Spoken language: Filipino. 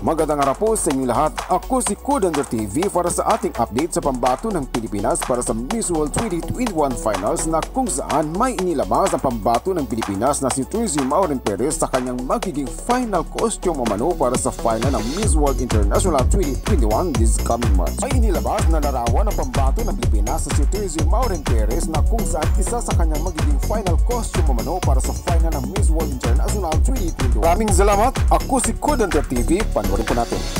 Magandang araw po sa inyo lahat. Ako si Kudander TV para sa ating update sa pambato ng Pilipinas para sa Miss World 2021 Finals na kung saan may inilabas ang pambato ng Pilipinas na si Tuzi Maureen Perez sa kanyang magiging final costume o mano para sa final ng Miss World International 2021 this coming March. May inilabas na larawan ng pambato ng Pilipinas na si Tuzi Maureen Perez na kung saan isa sa kanyang magiging final costume o mano para sa final ng Miss World International 2021. Maraming salamat. Ako si Kudander TV. 我都不拿走。